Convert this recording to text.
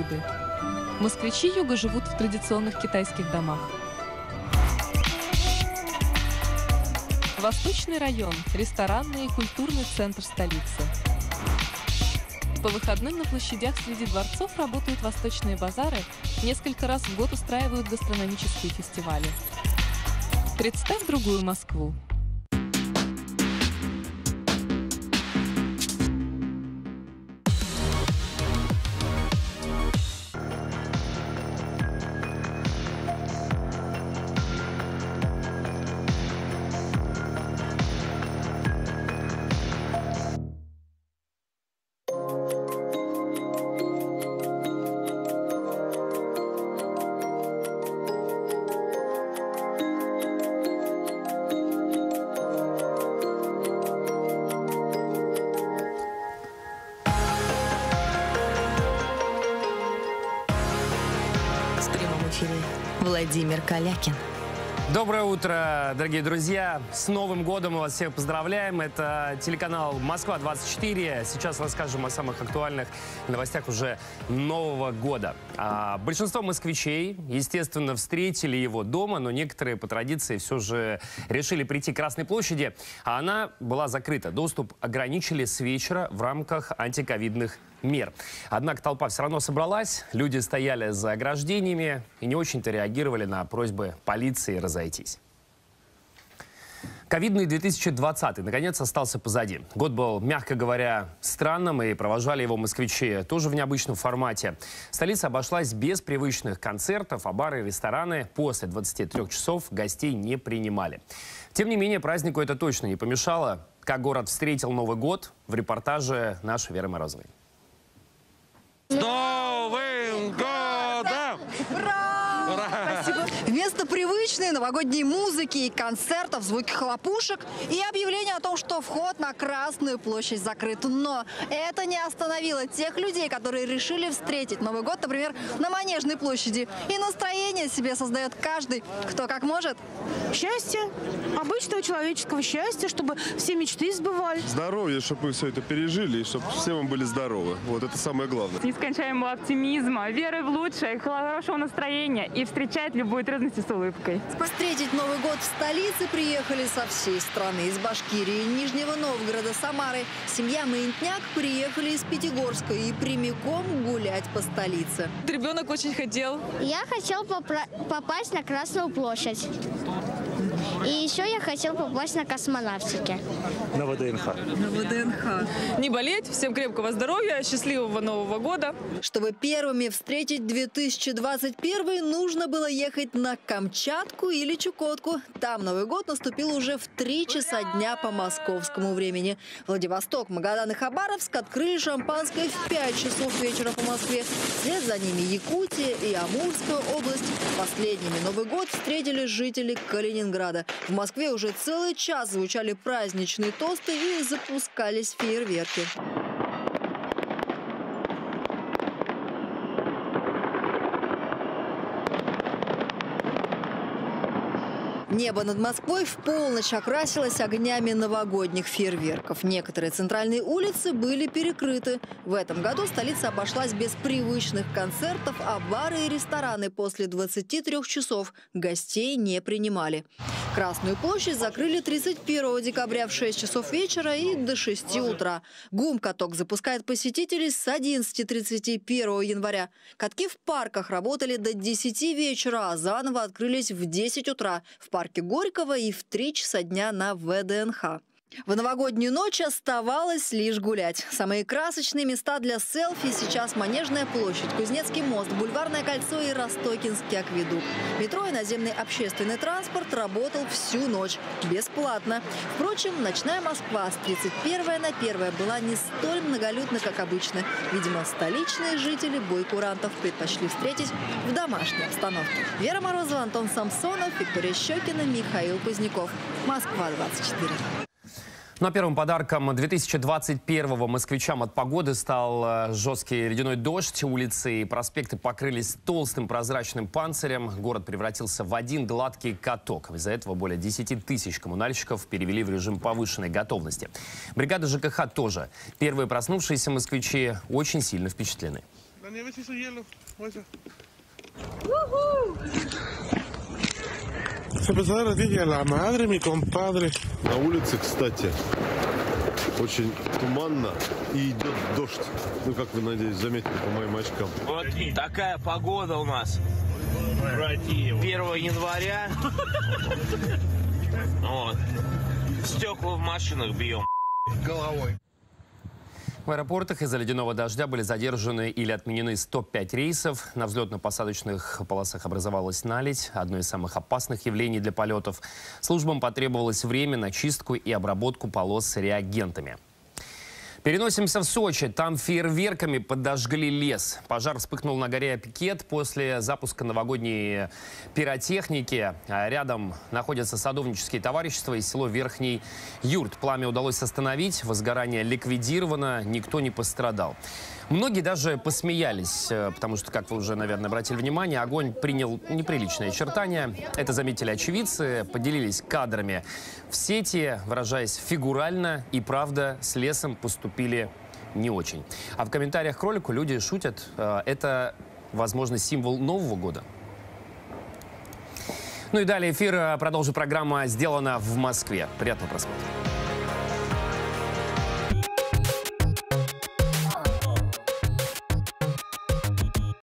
Будды. Москвичи юга живут в традиционных китайских домах. Восточный район – ресторанный и культурный центр столицы. По выходным на площадях среди дворцов работают восточные базары, несколько раз в год устраивают гастрономические фестивали. Представь другую Москву. Прямом эфире Владимир Калякин. Доброе утро, дорогие друзья. С Новым годом мы вас всех поздравляем. Это телеканал «Москва-24». Сейчас расскажем о самых актуальных новостях уже Нового года. А, большинство москвичей, естественно, встретили его дома, но некоторые по традиции все же решили прийти к Красной площади, а она была закрыта. Доступ ограничили с вечера в рамках антиковидных мер. Однако толпа все равно собралась, люди стояли за ограждениями и не очень-то реагировали на просьбы полиции разойтись. Ковидный 2020 наконец остался позади. Год был, мягко говоря, странным, и провожали его москвичи тоже в необычном формате. Столица обошлась без привычных концертов, а бары и рестораны после 23 часов гостей не принимали. Тем не менее, празднику это точно не помешало. Как город встретил Новый год в репортаже нашей Веры Морозовой. С Новым! Вместо привычной новогодней музыки и концертов, звуки хлопушек и объявление о том, что вход на Красную площадь закрыт. Но это не остановило тех людей, которые решили встретить Новый год, например, на Манежной площади. И настроение себе создает каждый, кто как может. Счастье, обычного человеческого счастья, чтобы все мечты сбывались. Здоровье, чтобы мы все это пережили, и чтобы все мы были здоровы. Вот это самое главное. нескончаемого оптимизма, веры в лучшее, хорошего настроения и встречать любые трудности с улыбкой. Встретить Новый год в столице приехали со всей страны. Из Башкирии, Нижнего Новгорода, Самары. Семья Маинтняк приехали из Пятигорска и прямиком гулять по столице. Ребенок очень хотел. Я хотел попасть на Красную площадь. И еще я хотел попасть на космонавтике. На ВДНХ. Не болеть, всем крепкого здоровья, счастливого Нового года. Чтобы первыми встретить 2021, нужно было ехать на Камчатку или Чукотку. Там Новый год наступил уже в 3 часа дня по московскому времени. Владивосток, Магадан и Хабаровск открыли шампанское в 5 часов вечера по Москве. Вслед за ними Якутия и Амурская область. Последними Новый год встретили жители Калининграда. В Москве уже целый час звучали праздничные тосты и запускались фейерверки. Небо над Москвой в полночь окрасилось огнями новогодних фейерверков. Некоторые центральные улицы были перекрыты. В этом году столица обошлась без привычных концертов, а бары и рестораны после 23 часов гостей не принимали. Красную площадь закрыли 31 декабря в 6 часов вечера и до 6 утра. ГУМ-каток запускает посетителей с 11.31 января. Катки в парках работали до 10 вечера, а заново открылись в 10 утра в парке Горького и в 3 часа дня на ВДНХ. В новогоднюю ночь оставалось лишь гулять. Самые красочные места для селфи сейчас Манежная площадь, Кузнецкий мост, Бульварное кольцо и Ростокинский акведук. Метро и наземный общественный транспорт работал всю ночь, бесплатно. Впрочем, ночная Москва с 31 на 1 была не столь многолюдна, как обычно. Видимо, столичные жители бой курантов предпочли встретить в домашней обстановке. Вера Морозова, Антон Самсонов, Виктория Щекина, Михаил Кузняков. Москва 24. Ну а первым подарком 2021-го москвичам от погоды стал э, жесткий ледяной дождь. Улицы и проспекты покрылись толстым прозрачным панцирем. Город превратился в один гладкий каток. Из-за этого более 10 тысяч коммунальщиков перевели в режим повышенной готовности. Бригада ЖКХ тоже. Первые проснувшиеся москвичи очень сильно впечатлены. Se empezó a derretir la madre, mi compadre. На улице, кстати, очень туманно и идет дождь. Ну, как вы, надеюсь, заметили по моим очкам. Вот такая погода у нас. 1 января. Вот. Стекла в машинах бьем. Головой. В аэропортах из-за ледяного дождя были задержаны или отменены 105 рейсов. На взлетно-посадочных полосах образовалась наледь, одно из самых опасных явлений для полетов. Службам потребовалось время на чистку и обработку полос реагентами. Переносимся в Сочи. Там фейерверками подожгли лес. Пожар вспыхнул на горе Пикет после запуска новогодней пиротехники. А Рядом находятся садовнические товарищества и село Верхний Юрт. Пламя удалось остановить, возгорание ликвидировано, никто не пострадал. Многие даже посмеялись, э, потому что, как вы уже, наверное, обратили внимание, огонь принял неприличные очертания. Это заметили очевидцы, поделились кадрами в сети, выражаясь фигурально и, правда, с лесом поступили не очень. А в комментариях к ролику люди шутят, э, это, возможно, символ Нового года. Ну и далее эфир э, продолжит программа «Сделано в Москве». Приятного просмотра.